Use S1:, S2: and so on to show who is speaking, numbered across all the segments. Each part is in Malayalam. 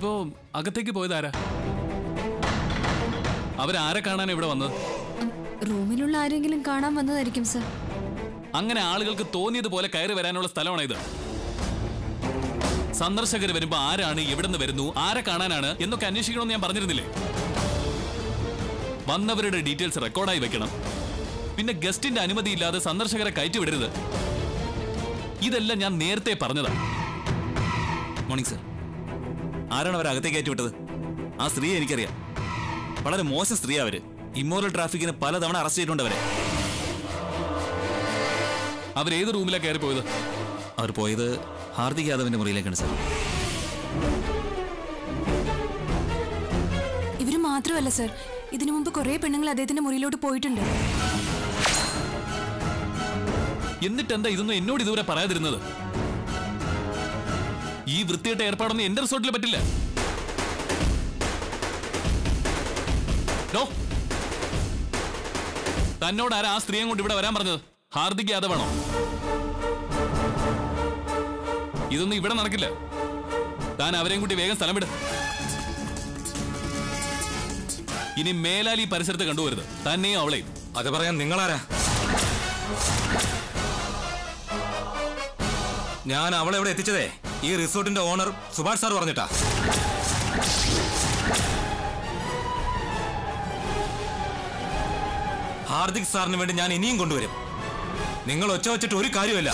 S1: ഇപ്പോ അകത്തേക്ക് പോയതാരാ അവരാരെ കാണാൻ ഇവിടെ വന്നത്?
S2: റൂമിലുള്ള ആരെങ്കിലും കാണാൻ വന്നതായിരിക്കും സർ.
S1: അങ്ങനെ ആളുകൾക്ക് തോന്നിയതുപോലെ കയറി വരാനുള്ള സ്ഥലമാണ് ഇത്? സന്ദർശകർ വരുമ്പോ ആരാണ് എവിടെ നിന്ന് വരുന്നു ആരെ കാണാനാണ് എന്നൊക്കെ അന്വേഷിക്കണമെന്ന് ഞാൻ പറഞ്ഞിരുന്നില്ലേ? വന്നവരുടെ ഡീറ്റെയിൽസ് റെക്കോർഡായി വെക്കണം. പിന്നെ ഗസ്റ്റിന്റെ അനുമതി ഇല്ലാതെ സന്ദർശകരെ കയറ്റിവിടരുത് ഇതെല്ലാം ഞാൻ നേരത്തെ പറഞ്ഞതാണ്
S3: മോർണിംഗ് സർ ആരാണ് അവർ അകത്തേക്ക് കയറ്റി വിട്ടത്? ആ സ്ത്രീയെ എനിക്കറിയാം. വളരെ മോശം സ്ത്രീ അവർ. ഇമ്മോറൽ ട്രാഫിക്കിന് പലതവണ അറസ്റ്റ് ചെയ്തിട്ടുണ്ട് അവരെ.
S1: അവരേത് റൂമിലാണ് കയറി പോയത്?
S3: അവർ പോയത് ഹാർദിക് യാദവിന്റെ മുറിയിലേക്കാണ് സാർ.
S2: ഇവർ മാത്രമല്ല സർ. ഇതിനു മുമ്പ് കുറെ പെണ്ണുങ്ങൾ അദ്ദേഹത്തിന്റെ മുറിയിലോട്ട് പോയിട്ടുണ്ട്.
S1: എന്നിട്ടെന്താ ഇതൊന്നും എന്നോട് ഇതുവരെ പറയാതിരുന്നത്? ഈ വൃത്തിയായിട്ട് ഏർപ്പാടൊന്നും എന്റെ റിസോർട്ടിൽ പറ്റില്ല. തന്നോട് ആരാ ആ സ്ത്രീയെ കൊണ്ട് ഇവിടെ വരാൻ പറഞ്ഞത്? ഹാർദിക് യാദവാണോ ഇതൊന്നും ഇവിടെ നടക്കില്ല. താൻ അവരെയും കൂട്ടി വേഗം സ്ഥലം വിട്. ഇനി മേലാൽ ഈ പരിസരത്ത് കണ്ടുവരുത് തന്നെയും അവളെയും.
S3: അത് പറയാൻ നിങ്ങളാരാ? ഞാൻ അവളെ ഇവിടെ എത്തിച്ചതേ. ഈ റിസോർട്ടിന്റെ ഓണർ സുഭാഷ് സാർ പറഞ്ഞിട്ടാ. ഹാർദിക് സാറിന് വേണ്ടി ഞാൻ ഇനിയും കൊണ്ടുവരും. നിങ്ങൾ ഒച്ച വെച്ചിട്ട് ഒരു കാര്യമല്ല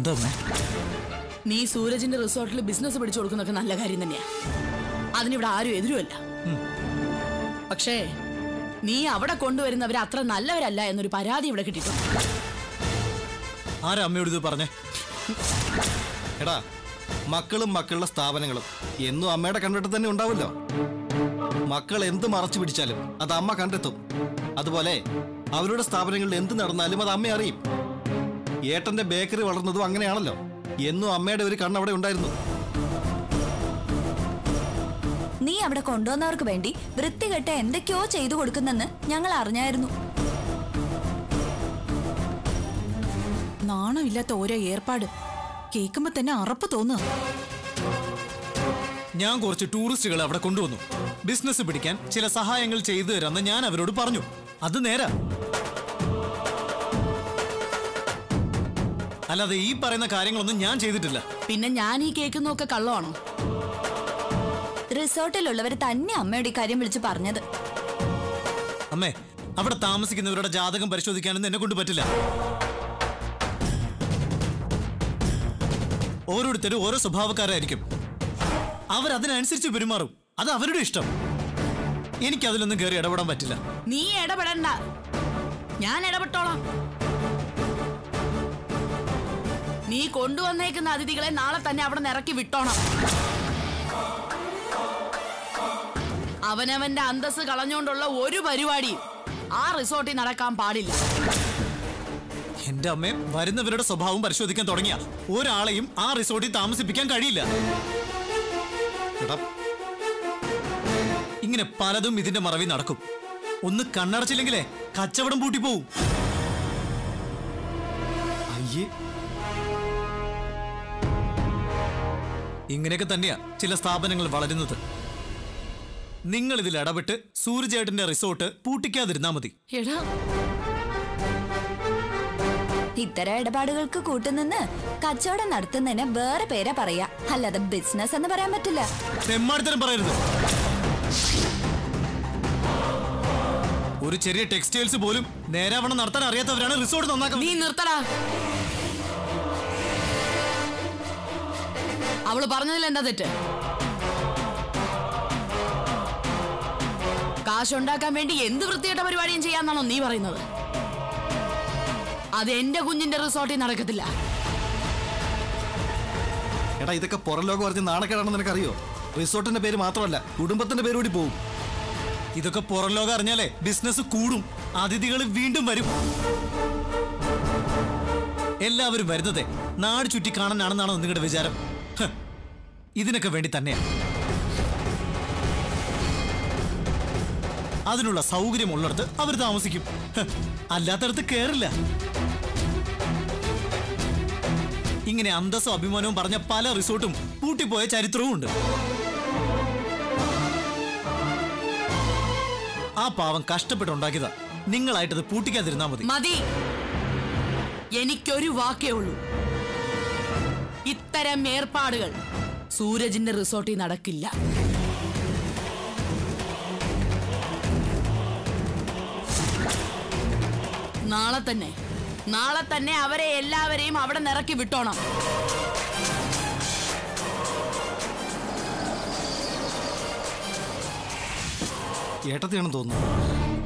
S3: എന്താ
S4: നീ സൂരജിന്റെ റിസോർട്ടിൽ ബിസിനസ് പിടിച്ചു കൊടുക്കുന്നൊക്കെ നല്ല കാര്യം തന്നെയാ. അതിനിവിടെ ആരും എതിരുമല്ല. പക്ഷേ നീ അവിടെ കൊണ്ടുവരുന്നവർ അത്ര നല്ലവരല്ല എന്നൊരു പരാതി ഇവിടെ കിട്ടിയിട്ടുണ്ട്.
S5: ആരാ അമ്മയോട് ഇത് പറഞ്ഞേ? എടാ മക്കളും മക്കളുടെ സ്ഥാപനങ്ങളും എന്നും അമ്മയുടെ കണ്ടിട്ട് തന്നെ ഉണ്ടാവുമല്ലോ. മക്കൾ എന്ത് മറച്ചു പിടിച്ചാലും അത് അമ്മ കണ്ടെത്തും. അതുപോലെ അവരുടെ സ്ഥാപനങ്ങളിൽ എന്ത് നടന്നാലും അത് അമ്മ അറിയും. ഏട്ടന്റെ ബേക്കറി വളർന്നതും അങ്ങനെയാണല്ലോ. എന്നും അമ്മയുടെ ഒരു കണ്ണ് അവിടെ ഉണ്ടായിരുന്നു.
S2: നീ അവിടെ കൊണ്ടുവന്നവർക്ക് വേണ്ടി വൃത്തികെട്ട എന്തൊക്കെയോ ചെയ്തു കൊടുക്കുന്നെന്ന് ഞങ്ങൾ അറിഞ്ഞായിരുന്നു.
S6: നാണമില്ലാത്ത ഓരോ ഏർപ്പാട്. കേൾക്കുമ്പോ തന്നെ അറപ്പ് തോന്നുക.
S5: ഞാൻ കുറച്ച് ടൂറിസ്റ്റുകളെ അവിടെ കൊണ്ടുവന്നു. ബിസിനസ് പിടിക്കാൻ ചില സഹായങ്ങൾ ചെയ്തു തരാമെന്ന് ഞാൻ അവരോട് പറഞ്ഞു. അത് നേരാ. അല്ലാതെ ഈ പറയുന്ന കാര്യങ്ങളൊന്നും ഞാൻ ചെയ്തിട്ടില്ല.
S4: പിന്നെ ഞാൻ ഈ കേൾക്കുന്നൊക്കെ കള്ളമാണോ?
S2: റിസോർട്ടിലുള്ളവർ തന്നെ അമ്മയുടെ കാര്യം വിളിച്ച് പറഞ്ഞത്.
S5: അമ്മേ അവിടെ താമസിക്കുന്നവരുടെ ജാതകം പരിശോധിക്കാനൊന്നും എന്നെ കൊണ്ട് പറ്റില്ല. ഓരോരുത്തരും ഓരോ സ്വഭാവക്കാരായിരിക്കും. അവരതിനനുസരിച്ച് പെരുമാറും. അത് അവരുടെ ഇഷ്ടം. എനിക്ക് അതിലൊന്നും കയറി ഇടപെടാൻ പറ്റില്ല.
S4: നീ ഇടപെടണ്ട. ഞാൻ ഇടപെട്ടോളാം. നീ കൊണ്ടുവന്നേക്കുന്ന അതിഥികളെ നാളെ തന്നെ അവിടെ നിറക്കി വിട്ടോണം. അവനവന്റെ അന്തസ് കളഞ്ഞുകൊണ്ടുള്ള ഒരു പരിപാടി ആ റിസോർട്ടിൽ നടക്കാൻ പാടില്ല.
S5: എന്റെ അമ്മയും വരുന്നവരുടെ സ്വഭാവം പരിശോധിക്കാൻ തുടങ്ങിയ. ഒരാളെയും ആ റിസോർട്ടിൽ താമസിപ്പിക്കാൻ കഴിയില്ല. ഇങ്ങനെ പലതും ഇതിന്റെ മറവി നടക്കും. ഒന്ന് കണ്ണടച്ചില്ലെങ്കിലേ കച്ചവടം പൂട്ടിപ്പോവും. അയ്യേ ഇങ്ങനെയൊക്കെ തന്നെയാ ചില സ്ഥാപനങ്ങൾ വളരുന്നത്. നിങ്ങൾ ഇതിൽ ഇടപെട്ട് സൂര്യചേട്ടന്റെ റിസോർട്ട് പൂട്ടിക്കാതിരുന്നാ മതി.
S2: ഇത്തരം ഇടപാടുകൾക്ക് കൂട്ടുനിന്ന് കച്ചവടം നടത്തുന്നതിന് വേറെ പേരെ പറയാ. അല്ലാതെ ബിസിനസ് എന്ന് പറയാൻ പറ്റില്ല.
S5: തെമ്മാടിത്തരം പറയരുത്. ഒരു ചെറിയ ടെക്സ്റ്റൈൽസ് പോലും നേരാവണ്ണം നടത്താൻ അറിയാത്തവരാണ് റിസോർട്ട് നന്നാക്കുന്നത്.
S4: നീ നിർത്തടാ. അവൾ പറഞ്ഞതിൽ എന്താ തെറ്റ്? കാശുണ്ടാക്കാൻ വേണ്ടി എന്ത് വൃത്തികെട്ട പരിപാടിയും ചെയ്യാന്നാണോ നീ പറയുന്നത്? അത് എന്റെ കുഞ്ഞിന്റെ റിസോർട്ടിൽ നടക്കത്തില്ല.
S5: എടാ ഇതൊക്കെ പുറലോകം പറഞ്ഞ് നാണക്കേടാണെന്ന് നിനക്കറിയോ? റിസോർട്ടിന്റെ പേര് മാത്രമല്ല കുടുംബത്തിന്റെ പേര് കൂടി പോവും. ഇതൊക്കെ പുറലോകം അറിഞ്ഞാലേ ബിസിനസ് കൂടും. അതിഥികൾ വീണ്ടും വരും. എല്ലാവരും വരുന്നതേ. നാട് ചുറ്റി കാണാനാണെന്നാണോ നിങ്ങളുടെ വിചാരം? ഇതിനൊക്കെ വേണ്ടി തന്നെയാണ് അതിനുള്ള സൗകര്യമുള്ളിടത്ത് അവർ താമസിക്കും. അല്ലാത്തടത്ത് കേറില്ല. ഇങ്ങനെ അന്തസ്സും അഭിമാനവും പറഞ്ഞ പല റിസോർട്ടും പൂട്ടിപ്പോയ ചരിത്രവും ഉണ്ട്. ആ പാവം കഷ്ടപ്പെട്ടുണ്ടാക്കിയതാ. നിങ്ങളായിട്ടത് പൂട്ടിക്കാതിരുന്നാ മതി.
S4: മതി. എനിക്കൊരു വാക്കേ ഉള്ളൂ. ഇത്തരം ഏർപ്പാടുകൾ സൂരജിന്റെ റിസോർട്ടിൽ നടക്കില്ല. നാളെ തന്നെ നാളെ തന്നെ അവരെ എല്ലാവരെയും അവിടെ നിറക്കി വിട്ടോണം.
S5: ഏട്ടത്തിയാണെന്ന് തോന്നുന്നു.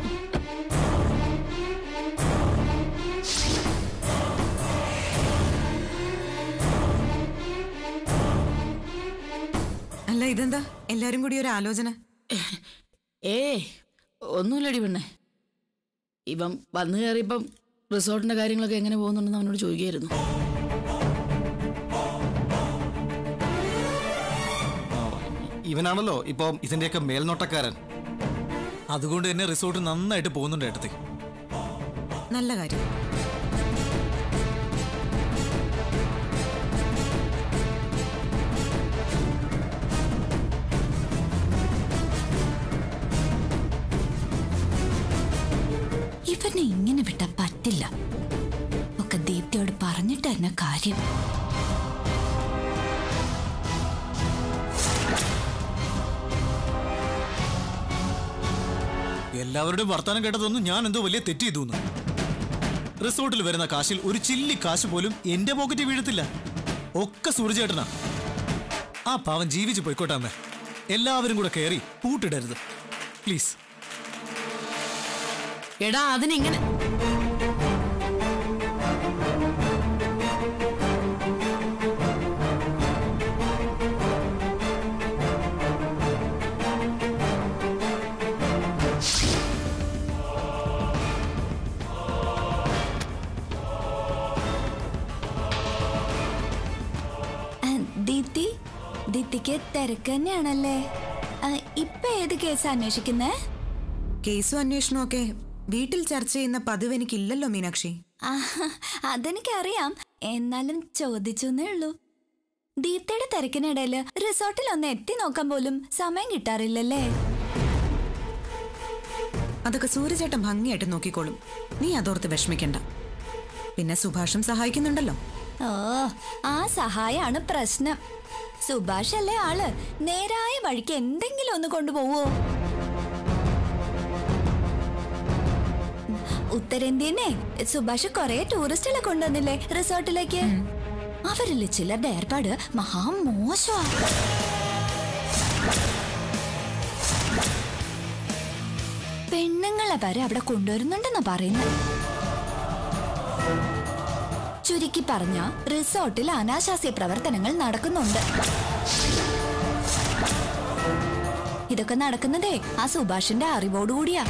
S6: അല്ല ഇതെന്താ? എല്ലാരും കൂടി ഒരു ആലോചന.
S4: ഏ ഒന്നുമില്ലടി പെണ്ണെ. ഇപ്പം വന്നു കയറിയപ്പം റിസോർട്ടിന്റെ കാര്യങ്ങളൊക്കെ എങ്ങനെ പോകുന്നുണ്ടെന്ന് അവനോട് ചോദിക്കായിരുന്നു.
S5: ഇവനാണല്ലോ ഇപ്പൊ ഇതിന്റെയൊക്കെ മേൽനോട്ടക്കാരൻ. അതുകൊണ്ട് തന്നെ റിസോർട്ട് നന്നായിട്ട് പോകുന്നുണ്ട് ഏട്ടത്തി.
S6: നല്ല കാര്യം.
S2: ഇവനെ ഇങ്ങനെ വിട്ടാൻ പറ്റില്ല. ഒക്കെ ദീപ്തിയോട് പറഞ്ഞിട്ട് തന്നെ കാര്യം.
S5: എല്ലാവരുടെയും വർത്തമാനം കേട്ടതൊന്നും ഞാൻ എന്തോ വലിയ തെറ്റ് ചെയ്തു റിസോർട്ടിൽ വരുന്ന കാശിൽ ഒരു ചില്ലി കാശ് പോലും എന്റെ പോക്കറ്റ് വീഴത്തില്ല. ഒക്കെ സൂര്യചേട്ടനാ ആ പാവം ജീവിച്ചു പോയിക്കോട്ടെ അമ്മേ. എല്ലാവരും കൂടെ കയറി പൂട്ടിടരുത്. പ്ലീസ്.
S4: എടാ അതിനിങ്ങനെ
S2: ദീപ്തി? ദീപ്തിക്ക് തിരക്ക് തന്നെയാണല്ലേ? ഇപ്പൊ ഏത് കേസ് അന്വേഷിക്കുന്നേ?
S6: കേസും അന്വേഷണവും ഒക്കെ വീട്ടിൽ ചർച്ച ചെയ്യുന്ന പതിവ് എനിക്കില്ലല്ലോ മീനാക്ഷി.
S2: അതെനിക്കറിയാം. എന്നാലും ചോദിച്ചു എന്നേ ഉള്ളൂ. ദീപ്തയുടെ തിരക്കിനിടയിൽ റിസോർട്ടിൽ ഒന്ന് എത്തി നോക്കാൻ പോലും സമയം കിട്ടാറില്ലല്ലേ?
S6: അതൊക്കെ സൂര്യചേട്ടൻ ഭംഗിയായിട്ട് നോക്കിക്കോളും. നീ അതോർത്ത് വിഷമിക്കണ്ട. പിന്നെ സുഭാഷും സഹായിക്കുന്നുണ്ടല്ലോ.
S2: ഓ ആ സഹായാണ് പ്രശ്നം. സുഭാഷ് അല്ലേ ആൾ? നേരായ വഴിക്ക് എന്തെങ്കിലും ഒന്ന് കൊണ്ടുപോവോ? ഉത്തരേന്ത്യനെ സുഭാഷ് കൊറേ ടൂറിസ്റ്റുകളെ കൊണ്ടുവന്നില്ലേ റിസോർട്ടിലേക്ക് അവരിൽ ചിലരുടെ ഏർപ്പാട് മഹാമോശമാ പെണ്ണുങ്ങളെ വരെ അവിടെ കൊണ്ടുവരുന്നുണ്ടെന്നാ പറയുന്നത് ചുരുക്കി പറഞ്ഞ റിസോർട്ടിൽ അനാശാസ്യ പ്രവർത്തനങ്ങൾ നടക്കുന്നുണ്ട്. ഇതൊക്കെ നടക്കുന്നതേ ആ സുഭാഷിന്റെ അറിവോടുകൂടിയാ.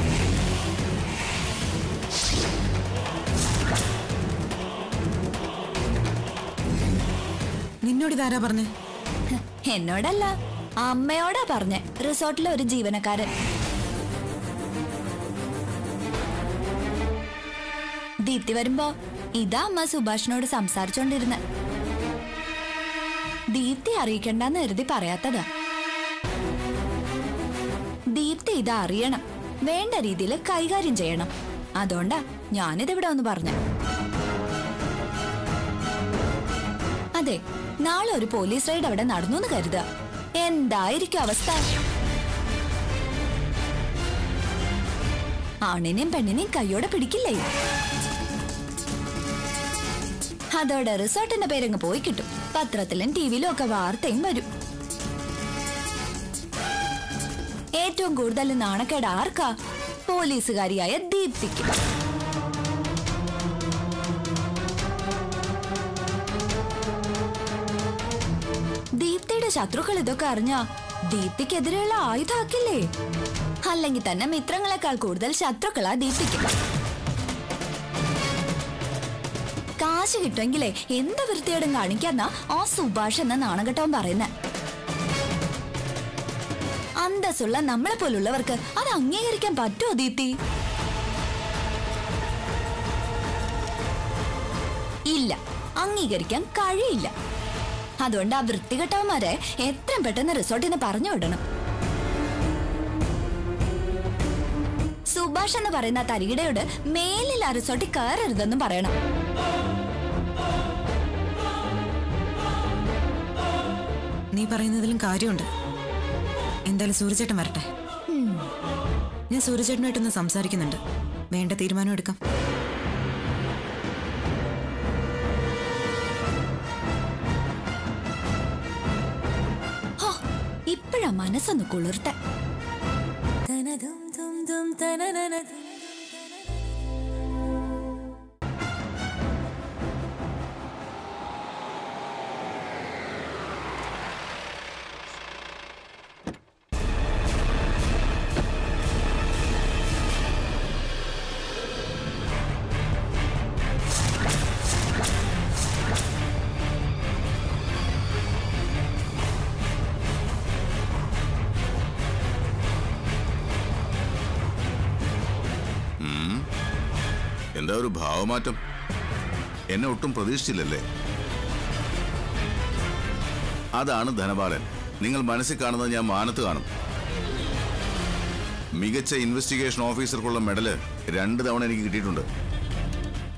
S6: നിന്നോട് ഇതാരാ പറഞ്ഞേ?
S2: എന്നോടല്ല അമ്മയോടാ പറഞ്ഞേ. റിസോർട്ടിലെ ഒരു ജീവനക്കാരൻ. ദീപ്തി വരുമ്പോ ഇതാ അമ്മ സുഭാഷിനോട് സംസാരിച്ചോണ്ടിരുന്നെ. ദീപ്തി അറിയിക്കണ്ടെന്ന് കരുതി പറയാത്തതാ. ദീപ്തി ഇത് അറിയണം. വേണ്ട രീതിയിൽ കൈകാര്യം ചെയ്യണം. അതുകൊണ്ടാ ഞാനിതിവിടെ ഒന്ന് പറഞ്ഞു. അതെ നാളെ ഒരു പോലീസ് റൈഡ് അവിടെ നടന്നു എന്ന് കരുതുക എന്തായിരിക്കും അവസ്ഥ? ആണിനെയും പെണ്ണിനെയും കൈയോടെ പിടിക്കില്ലേ? അതോടെ റിസോർട്ടിന്റെ പേരങ്ങ് പോയി കിട്ടും. പത്രത്തിലും ടിവിയിലും ഒക്കെ വാർത്തയും വരും. ഏറ്റവും കൂടുതൽ നാണക്കേട് ആർക്കാ? പോലീസുകാരിയായ ദീപ്തിക്ക്. ശത്രുക്കൾ ഇതൊക്കെ അറിഞ്ഞ ദീപ്തിക്കെതിരെയുള്ള ആയുധാക്കില്ലേ അല്ലെങ്കിൽ തന്നെ മിത്രങ്ങളെക്കാൾ കൂടുതൽ ശത്രുക്കളാ ദീപ്തിക്ക്. കാശ് കിട്ടുമെങ്കിലേ എന്ത് വൃത്തിയോടും കാണിക്കാന്നാ ആ സുഭാഷ് എന്ന നാണകട്ടവൻ പറയുന്നേ. അന്തസ്സുള്ള നമ്മളെ പോലുള്ളവർക്ക് അത് അംഗീകരിക്കാൻ പറ്റുമോ ദീപ്തി? ഇല്ല. അംഗീകരിക്കാൻ കഴിയില്ല. അതുകൊണ്ട് ആ വൃത്തികെട്ടവന്മാരെ എത്രയും പെട്ടെന്ന് റിസോർട്ടിൽ നിന്ന് പറഞ്ഞു വിടണം. സുഭാഷ് എന്ന് പറയുന്ന തരികിടയോട് മേലിൽ ആ റിസോർട്ടിൽ കയറരുതെന്നും പറയണം.
S6: നീ പറയുന്നതിലും കാര്യമുണ്ട്. എന്തായാലും സൂര്യചേട്ടൻ വരട്ടെ. ഞാൻ സൂര്യചേട്ടനുമായിട്ടൊന്ന് സംസാരിക്കുന്നുണ്ട്. വേണ്ട തീരുമാനം എടുക്കാം.
S2: മനസ്സൊന്ന് കുളിർത്ത.
S7: ഭാവമാറ്റം. എന്നെ ഒട്ടും പ്രതീക്ഷിച്ചില്ലല്ലേ? അതാണ് ധനപാലൻ. നിങ്ങൾ മനസ്സിൽ കാണുന്നത് ഞാൻ മാനത്ത് കാണും. മികച്ച ഇൻവെസ്റ്റിഗേഷൻ ഓഫീസർക്കുള്ള മെഡൽ രണ്ട് തവണ എനിക്ക് കിട്ടിയിട്ടുണ്ട്.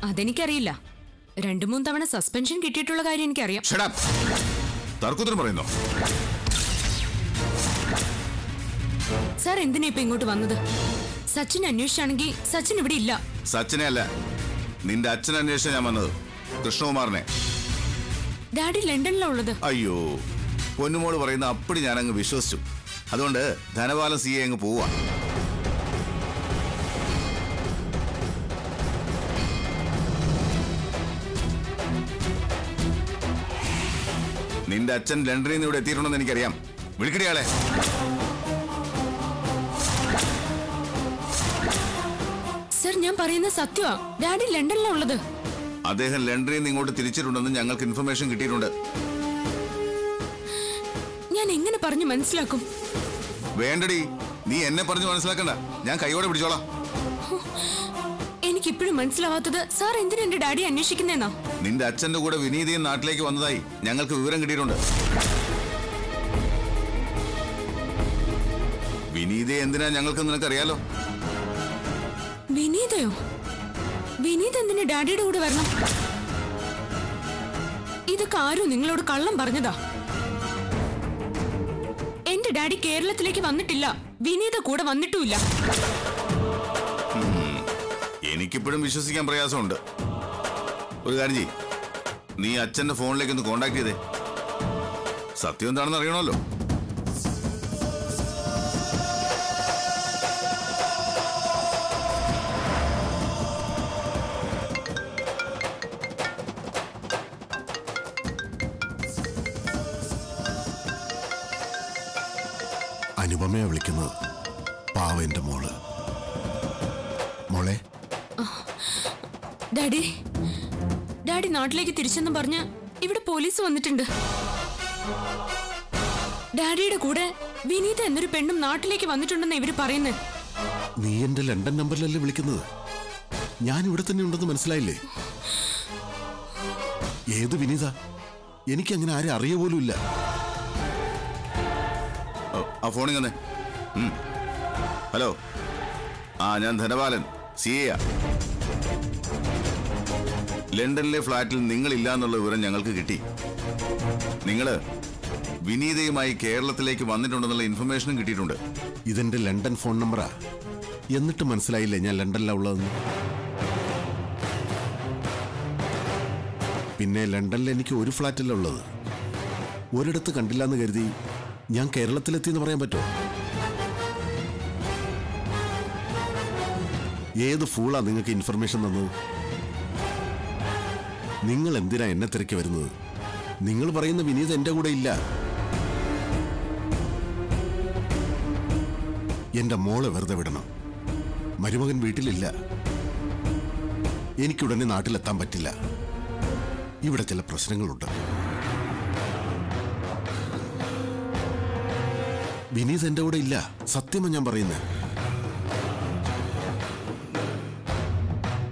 S8: അതെനിക്കറിയില്ല. രണ്ടു മൂന്ന് തവണ സസ്പെൻഷൻ കിട്ടിയിട്ടുള്ള കാര്യം എനിക്കറിയാം.
S7: തർക്കത്തിന് പറയുന്നു?
S8: സാർ എന്തിനാ ഇപ്പൊ ഇങ്ങോട്ട് വന്നത്? സച്ചിൻ അന്വേഷിച്ചാണെങ്കിൽ സച്ചിൻ ഇവിടെ ഇല്ല.
S7: സച്ചിനെ അല്ല. നിന്റെ അച്ഛൻ അന്വേഷിച്ച ഞാൻ വന്നത്. കൃഷ്ണകുമാറിനെ.
S8: ഡാഡി ലണ്ടനിലാ ഉള്ളത്.
S7: അയ്യോ പൊന്നുമോൾ പറയുന്ന അപ്പടി ഞാൻ അങ്ങ് വിശ്വസിച്ചു. അതുകൊണ്ട് ധനപാല സി എ അങ്ങ് പോവാ. നിന്റെ അച്ഛൻ ലണ്ടനിൽ നിന്ന് ഇവിടെ എത്തിയിട്ടുണ്ടെന്ന് എനിക്കറിയാം. വിളിക്കടിയാളെ
S8: സർ ഞാൻ പറയുന്ന സത്യമാ. ഡാഡി ലണ്ടനിലുള്ളത്
S7: അദ്ദേഹം ലണ്ടനിൽ നിന്ന് ഇങ്ങോട്ട് തിരിച്ചിട്ടുണ്ടെന്ന് ഞങ്ങൾക്ക് ഇൻഫർമേഷൻ കിട്ടിയിട്ടുണ്ട്.
S8: ഞാൻ എങ്ങനെ പറഞ്ഞു മനസ്സിലാക്കും?
S7: വേണ്ടടി. നീ എന്നെ പറഞ്ഞു മനസ്സിലാക്കണ്ട. ഞാൻ കൈയോടെ പിടിച്ചോളാം.
S8: എനിക്കിപ്പോഴും മനസ്സിലാവാത്തത് സാർ എന്തിനാ എന്റെ ഡാഡി അന്വേഷിക്കുന്നേന്നാ?
S7: നിന്റെ അച്ഛന്റെ കൂടെ വിനീതയും നാട്ടിലേക്ക് വന്നതായി ഞങ്ങൾക്ക് വിവരം കിട്ടിയിട്ടുണ്ട്. വിനീതയെ എന്തിനാ ഞങ്ങൾക്ക് നിനക്കറിയാലോ?
S8: വിനീതയോ? വിനീത് എന്തിന് ഡാഡിയുടെ കൂടെ വരണം? ഇതൊക്കെ ആരും നിങ്ങളോട് കള്ളം പറഞ്ഞതാ. എന്റെ ഡാഡി കേരളത്തിലേക്ക് വന്നിട്ടില്ല. വിനീത കൂടെ വന്നിട്ടുമില്ല.
S7: എനിക്കിപ്പോഴും വിശ്വസിക്കാൻ പ്രയാസമുണ്ട്. ഒരു കാര്യം നീ അച്ഛന്റെ ഫോണിലേക്ക് ഒന്ന് കോണ്ടാക്ട് ചെയ്തേ. സത്യം എന്താണെന്ന് അറിയണമല്ലോ.
S8: നാട്ടിലേക്ക് തിരിച്ചെന്ന് പറഞ്ഞ് ഇവിടെ പോലീസ് വന്നിട്ടുണ്ട്. ഡാഡിയുടെ കൂടെ വിനീത എന്നൊരു പെണ്ണും നാട്ടിലേക്ക് വന്നിട്ടുണ്ടെന്ന് ഇവർ പറയുന്നത്
S9: നീ എന്റെ ലണ്ടൻ നമ്പറിലല്ലേ വിളിക്കുന്നത്? ഞാൻ ഇവിടെ തന്നെ ഉണ്ടെന്ന് മനസ്സിലായില്ലേ? ഏത് വിനീത? എനിക്ക് അങ്ങനെ ആരെ അറിയ പോലും ഇല്ല.
S7: ആ ഫോണിൽ തന്നെ. ഹലോ. ആ ഞാൻ ധനപാലൻ സി എ ലണ്ടനിലെ ഫ്ലാറ്റിൽ നിങ്ങളില്ല എന്നുള്ള വിവരം ഞങ്ങൾക്ക് കിട്ടി. നിങ്ങൾ വിനീതയുമായി കേരളത്തിലേക്ക് വന്നിട്ടുണ്ടെന്നുള്ള ഇൻഫർമേഷനും കിട്ടിയിട്ടുണ്ട്.
S9: ഇതെന്റെ ലണ്ടൻ ഫോൺ നമ്പറാ എന്നിട്ട് മനസ്സിലായില്ലേ ഞാൻ ലണ്ടനിലുള്ളതെന്ന് പിന്നെ ലണ്ടനിൽ എനിക്ക് ഒരു ഫ്ലാറ്റല്ല ഉള്ളത്. ഒരിടത്ത് കണ്ടില്ല എന്ന് കരുതി ഞാൻ കേരളത്തിലെത്തി എന്ന് പറയാൻ പറ്റുമോ? ഏത് ഫൂളാ നിങ്ങൾക്ക് ഇൻഫർമേഷൻ തന്നത്? നിങ്ങൾ എന്തിനാ എന്നെ തിരക്കി വരുന്നത്? നിങ്ങൾ പറയുന്ന വിനീത് എന്റെ കൂടെ ഇല്ല. എന്റെ മോളെ വെറുതെ വിടണം. മരുമകൻ വീട്ടിലില്ല. എനിക്കുടനെ നാട്ടിലെത്താൻ പറ്റില്ല. ഇവിടെ ചില പ്രശ്നങ്ങളുണ്ട്. വിനീത് എന്റെ കൂടെ ഇല്ല. സത്യമാ ഞാൻ പറയുന്നത്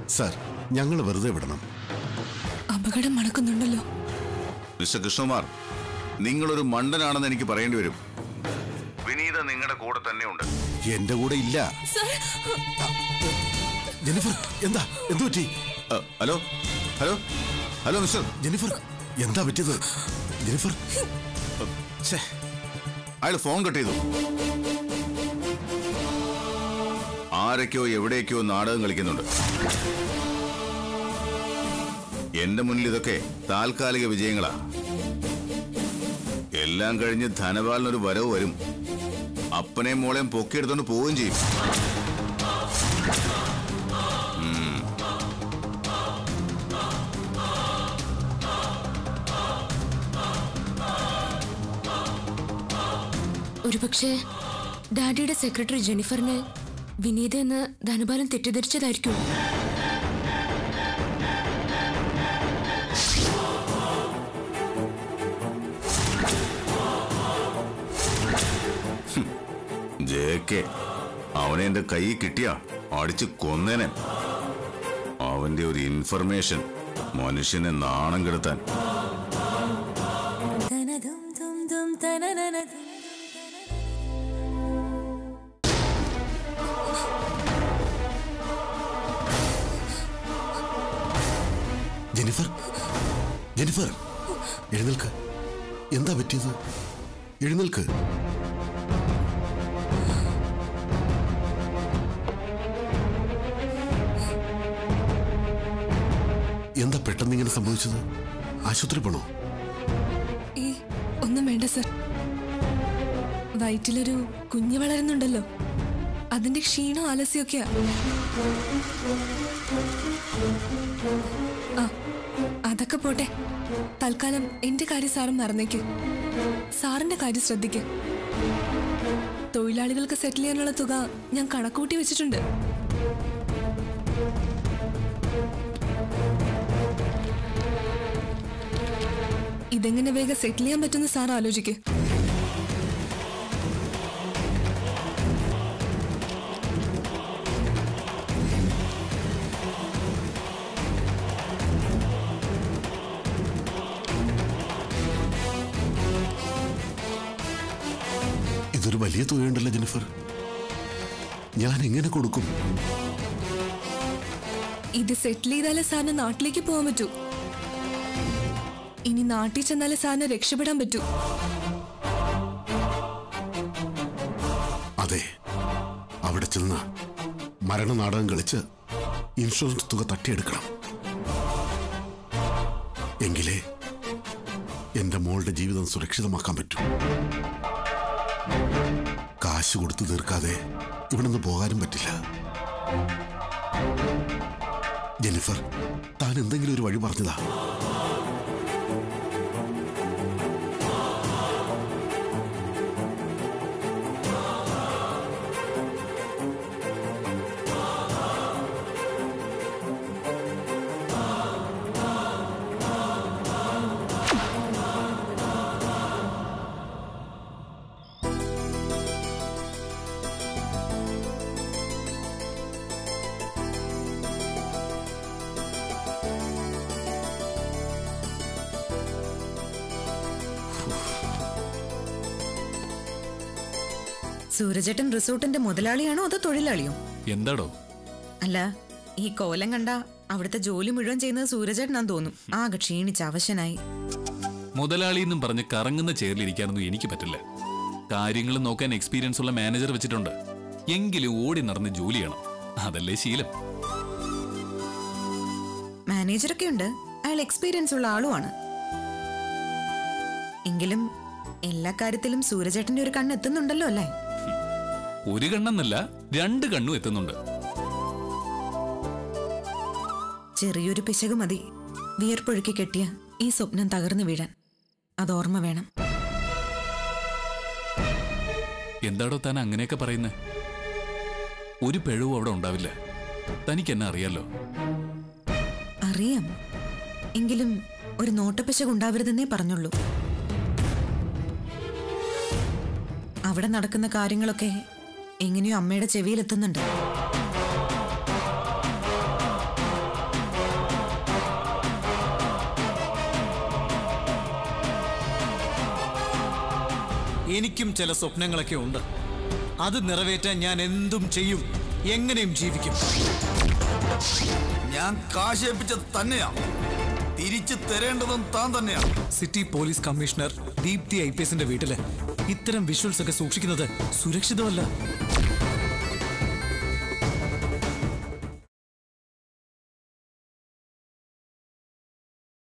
S9: സർ ഞങ്ങൾ വെറുതെ വിടണം.
S8: അപകടം മണക്കുന്നുണ്ടല്ലോ.
S7: മിസ്റ്റർ കൃഷ്ണകുമാർ നിങ്ങളൊരു മണ്ടനാണെന്ന് എനിക്ക് പറയേണ്ടി വരും. വിനീത നിങ്ങളുടെ കൂടെ തന്നെ ഉണ്ട്.
S9: എന്റെ കൂടെ ഇല്ല. ജെനിഫർ എന്താ? എന്തു പറ്റി?
S7: Hello? Hello? Hello mister.
S9: Jennifer എന്താ പറ്റിയത്? ജെനിഫർ
S7: അയാൾ ഫോൺ കട്ട് ചെയ്തു. ആരൊക്കെയോ എവിടേക്കോ നാടകം കളിക്കുന്നുണ്ട്. എന്റെ മുന്നിൽ ഇതൊക്കെ താൽക്കാലിക വിജയങ്ങളാ. എല്ലാം കഴിഞ്ഞ് ധനപാലിനൊരു വരവ് വരും. അപ്പനെയും മോളെയും പൊക്കിയെടുത്തോണ്ട് പോവുകയും ചെയ്യും.
S8: ഒരുപക്ഷെ ഡാഡിയുടെ സെക്രട്ടറി ജെനിഫറിനെ വിനീത എന്ന് ധനപാലം തെറ്റിദ്ധരിച്ചതായിരിക്കും.
S7: ജെ അവനെ എന്റെ കൈ കിട്ടിയ അടിച്ച് കൊന്നേനെ. അവന്റെ ഒരു ഇൻഫർമേഷൻ മനുഷ്യനെ നാണം കെടുത്താൻ.
S9: Jennifer Jennifer എഴുന്നേൽക്ക്. എന്താ പറ്റിയത്? എഴുന്നേൽക്ക്. സംഭവിച്ചത്? ആശുപത്രി പോണോ?
S10: ഈ ഒന്നും വേണ്ട സർ. വയറ്റിലൊരു കുഞ്ഞ് വളരുന്നുണ്ടല്ലോ. അതിന്റെ ക്ഷീണം ആലസ്യമൊക്കെയാ ആ അതൊക്കെ പോട്ടെ. തൽക്കാലം എന്റെ കാര്യം സാറും മറന്നേക്ക്. സാറിന്റെ കാര്യം ശ്രദ്ധിക്ക്. തൊഴിലാളികൾക്ക് സെറ്റിൽ ചെയ്യാനുള്ള തുക ഞാൻ കണക്കൂട്ടി വെച്ചിട്ടുണ്ട്. ഇതെങ്ങനെ വേഗം സെറ്റിൽ ചെയ്യാൻ പറ്റുന്ന സാർ ആലോചിക്ക്.
S9: ഇതൊരു വലിയ തുകയുണ്ടല്ലോ ജെനിഫർ ഞാൻ എങ്ങനെ കൊടുക്കും?
S10: ഇത് സെറ്റിൽ ചെയ്താലേ സാറിന് നാട്ടിലേക്ക് പോകാൻ പറ്റൂ. ഇനി നാട്ടിൽ ചെന്നാലേ സാറിന് രക്ഷപ്പെടാൻ പറ്റൂ.
S9: അതെ. അവിടെ ചെന്ന് മരണനാടകം കളിച്ച് ഇൻഷുറൻസ് തുക തട്ടിയെടുക്കണം. എങ്കിലേ എന്റെ മോളുടെ ജീവിതം സുരക്ഷിതമാക്കാൻ പറ്റൂ. കാശ് കൊടുത്തു തീർക്കാതെ ഇവിടെ നിന്ന് പോകാനും പറ്റില്ല. ജെനിഫർ താൻ എന്തെങ്കിലും ഒരു വഴി പറഞ്ഞതാ.
S6: സൂരജേട്ടൻ റിസോർട്ടിന്റെ മുതലാളിയാണോ അതോ തൊഴിലാളിയോ?
S1: എന്താടോ?
S6: അല്ല ഈ കോലം കണ്ട അവിടുത്തെ ജോലി മുഴുവൻ ചെയ്യുന്നത് സൂരജേട്ടനാന്ന് തോന്നും. ആകെ ക്ഷീണിച്ച് അവശനായി.
S1: മുതലാളി എന്നും പറഞ്ഞ് കറങ്ങുന്ന ചെയറിലിരിക്കാനൊന്നും എനിക്ക് പറ്റില്ല. കാര്യങ്ങൾ നോക്കാൻ എക്സ്പീരിയൻസ് ഉള്ള മാനേജർ വെച്ചിട്ടുണ്ട്. എങ്കിലും ഓടി നടന്ന് ജോലി ചെയ്യണം. അതല്ലേ ശീലം.
S6: മാനേജറൊക്കെ ഉണ്ട്. അയാൾ എക്സ്പീരിയൻസ് ഉള്ള ആളുമാണ്. എങ്കിലും എല്ലാ കാര്യത്തിലും സൂരജേട്ടന്റെ ഒരു കണ്ണെത്തുന്നുണ്ടല്ലോ അല്ലേ?
S1: ഒരു കണ്ണെന്നല്ല രണ്ട് കണ്ണും എത്തുന്നുണ്ട്.
S6: ചെറിയൊരു പിശക് മതി. വിയർപ്പൊഴുക്കി കെട്ടിയ ഈ സ്വപ്നം തകർന്നു വീഴാൻ. അത് ഓർമ്മ വേണം.
S1: എന്താടോ താൻ അങ്ങനെയൊക്കെ പറയുന്നത് ഒരു പിഴവും അവിടെ ഉണ്ടാവില്ല. തനിക്ക് എന്നെ അറിയാലോ?
S6: അറിയാം. എങ്കിലും ഒരു നോട്ടപ്പിശക് ഉണ്ടാവരുതെന്നേ പറഞ്ഞുള്ളൂ. അവിടെ നടക്കുന്ന കാര്യങ്ങളൊക്കെ എങ്ങനെയോ അമ്മയുടെ ചെവിയിലെത്തുന്നുണ്ട്.
S5: എനിക്കും ചില സ്വപ്നങ്ങളൊക്കെ ഉണ്ട്. അത് നിറവേറ്റാൻ ഞാൻ എന്തും ചെയ്യും. എങ്ങനെയും ജീവിക്കും.
S11: ഞാൻ കാശേപ്പിച്ചത് തന്നെയാ. തിരിച്ചു തരേണ്ടതും താൻ തന്നെയാണ്
S5: city police commissioner Deepthi I P എസിന്റെ വീട്ടിൽ. ഇത്തരം വിഷ്വൽസ് ഒക്കെ സൂക്ഷിക്കുന്നത് സുരക്ഷിതമല്ല.